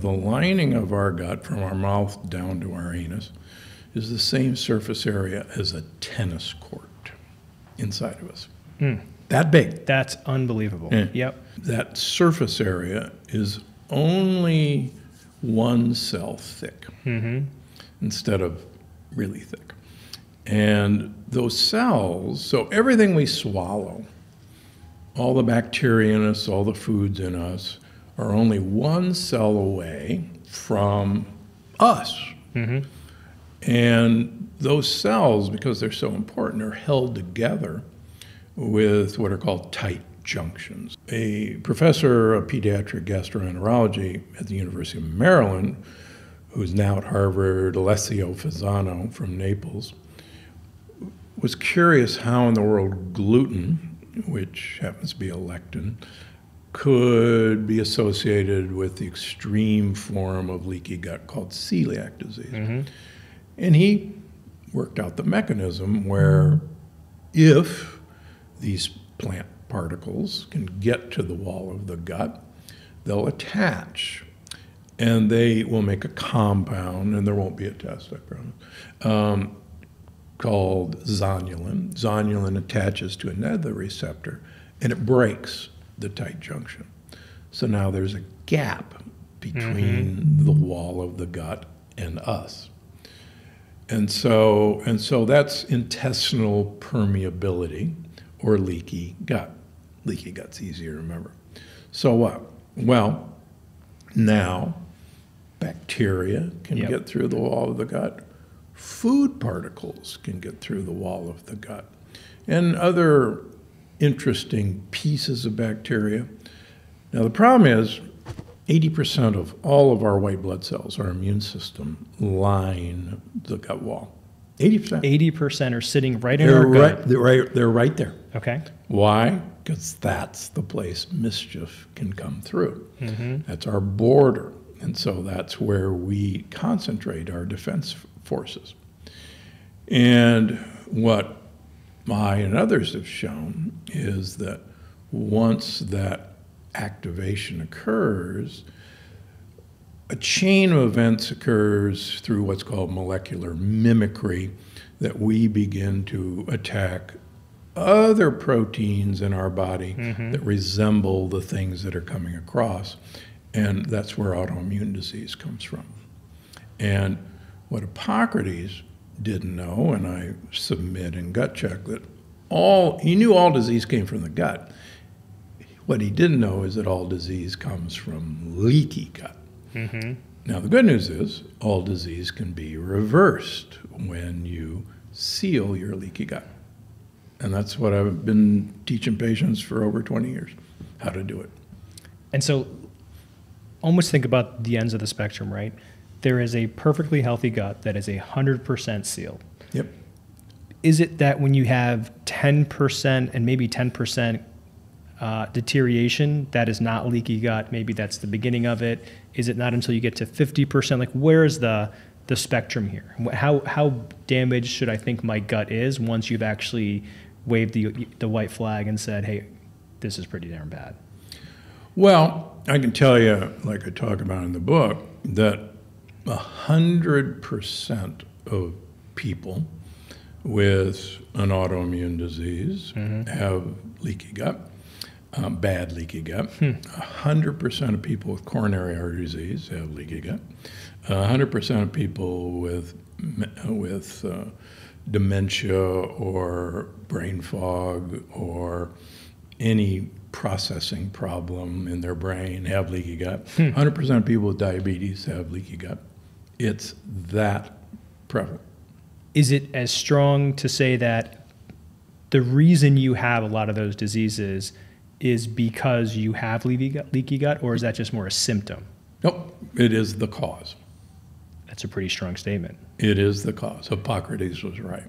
The lining of our gut from our mouth down to our anus is the same surface area as a tennis court inside of us. Hmm. That big. That's unbelievable. Yeah. Yep. That surface area is only one cell thick mm-hmm. instead of really thick. And those cells, so everything we swallow, all the bacteria in us, all the foods in us, are only one cell away from us. Mm-hmm. And those cells, because they're so important, are held together with what are called tight junctions. A professor of pediatric gastroenterology at the University of Maryland, who's now at Harvard, Alessio Fasano from Naples, was curious how in the world gluten, which happens to be a lectin, could be associated with the extreme form of leaky gut called celiac disease. And he worked out the mechanism where if these plant particles can get to the wall of the gut, they'll attach and they will make a compound, and there won't be a test, I promise, um, called zonulin. Zonulin attaches to another receptor and it breaks the tight junction. So now there's a gap between mm-hmm. the wall of the gut and us. And so, and so that's intestinal permeability or leaky gut. Leaky gut's easier to remember. So what? Well, now bacteria can Yep. get through the wall of the gut. Food particles can get through the wall of the gut. And other interesting pieces of bacteria. Now, the problem is 80% of all of our white blood cells, our immune system, line the gut wall. 80%. 80% are sitting right in They're our right, gut. they're right, they're right there. Okay. Why? Because that's the place mischief can come through. Mm-hmm. That's our border. And so that's where we concentrate our defense forces. And what I and others have shown is that once that activation occurs, a chain of events occurs through what's called molecular mimicry that we begin to attack other proteins in our body mm-hmm. that resemble the things that are coming across. And that's where autoimmune disease comes from. And what Hippocrates didn't know, and I submit in gut check that all he knew all disease came from the gut. What he didn't know is that all disease comes from leaky gut. Mm-hmm. Now, the good news is all disease can be reversed when you seal your leaky gut. And that's what I've been teaching patients for over 20 years how to do it. And so almost think about the ends of the spectrum, right? There is a perfectly healthy gut that is a 100% sealed. Yep. Is it that when you have 10% and maybe 10% uh, deterioration, that is not leaky gut? Maybe that's the beginning of it. Is it not until you get to 50%? Like, where is the the spectrum here? How how damaged should I think my gut is once you've actually waved the the white flag and said, "Hey, this is pretty darn bad." Well, I can tell you, like I talk about in the book, that 100% of people with an autoimmune disease have leaky gut, um, bad leaky gut. 100% of people with coronary artery disease have leaky gut. 100% of people with, with uh, dementia or brain fog or any processing problem in their brain have leaky gut. 100% of people with diabetes have leaky gut. It's that prevalent. is it as strong to say that the reason you have a lot of those diseases is because you have leaky gut, leaky gut or is that just more a symptom? Nope, it is the cause. That's a pretty strong statement. It is the cause. Hippocrates was right.